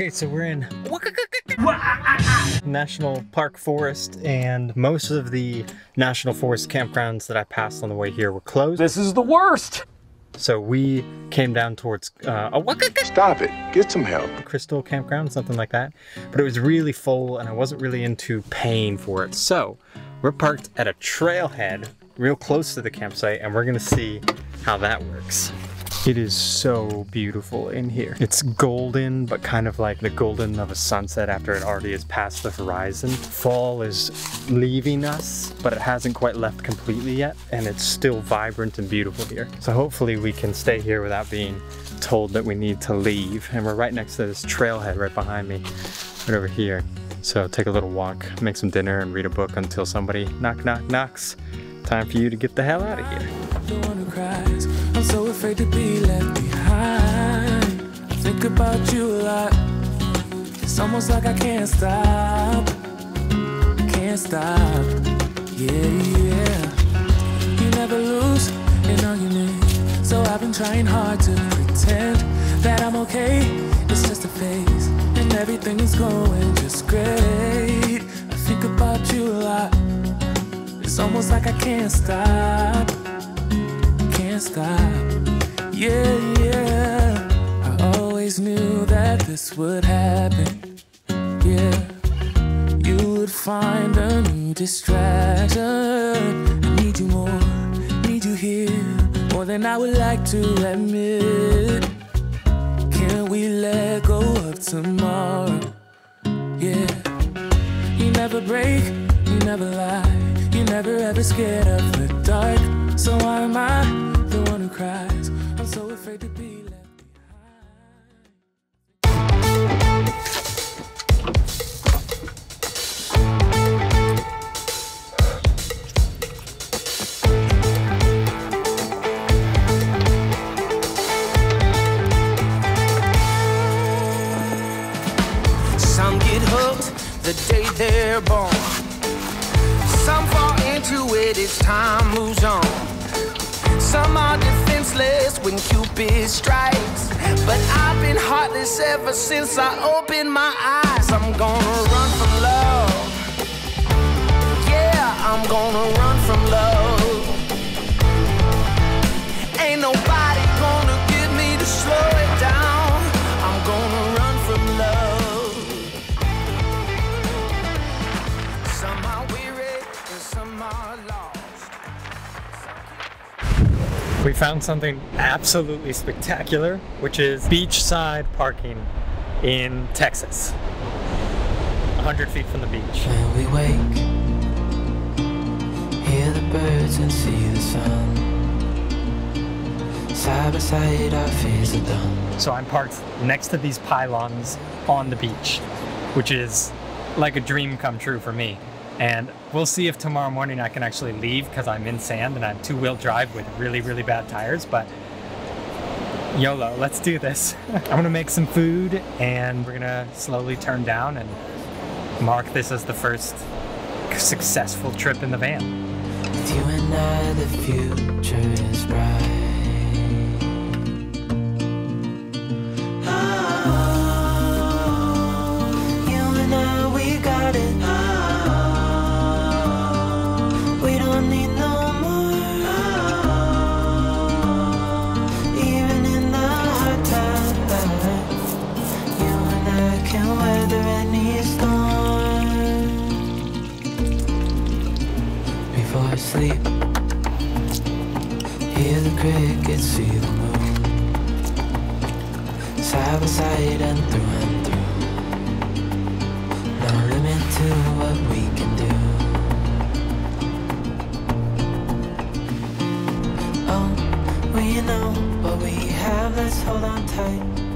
Okay, so we're in National Park Forest, and most of the National Forest campgrounds that I passed on the way here were closed. This is the worst! So we came down towards uh, a Stop it. Get some help. Crystal Campground, something like that. But it was really full, and I wasn't really into paying for it. So we're parked at a trailhead real close to the campsite, and we're gonna see how that works. It is so beautiful in here. It's golden, but kind of like the golden of a sunset after it already has passed the horizon. Fall is leaving us, but it hasn't quite left completely yet, and it's still vibrant and beautiful here. So hopefully we can stay here without being told that we need to leave. And we're right next to this trailhead right behind me, right over here. So take a little walk, make some dinner, and read a book until somebody knock knock knocks. Time for you to get the hell out of here. I'm so afraid to be left behind. I think about you a lot. It's almost like I can't stop. Can't stop. Yeah, yeah. You never lose an argument. So I've been trying hard to pretend that I'm okay. It's just a phase. And everything is going just great. I think about you a lot. Almost like I can't stop can't stop. Yeah, yeah. I always knew that this would happen. Yeah. You would find a new distraction. I need you more, need you here, more than I would like to admit. Can we let go of tomorrow? Yeah. You never break, you never lie. Never ever scared of the dark. So why am I the one who cries? I'm so afraid to be left behind. Some get hooked the day they're born. Into it as time moves on. Some are defenseless when Cupid strikes. But I've been heartless ever since I opened my eyes. I'm gonna run from love. Yeah, I'm gonna run from love. Ain't nobody gonna get me to slow it down. I'm gonna run from love. Some are We found something absolutely spectacular, which is beachside parking in Texas. 100 feet from the beach. When we wake, hear the birds and see the sun. Side by side, our fears are done. So I'm parked next to these pylons on the beach, which is like a dream come true for me. And we'll see if tomorrow morning I can actually leave because I'm in sand and I'm two wheel drive with really, really bad tires. But YOLO, let's do this. I'm gonna make some food and we're gonna slowly turn down and mark this as the first successful trip in the van. Sleep, hear the crickets, see the moon. Side by side and through and through. No limit to what we can do. Oh, we know what we have, let's hold on tight.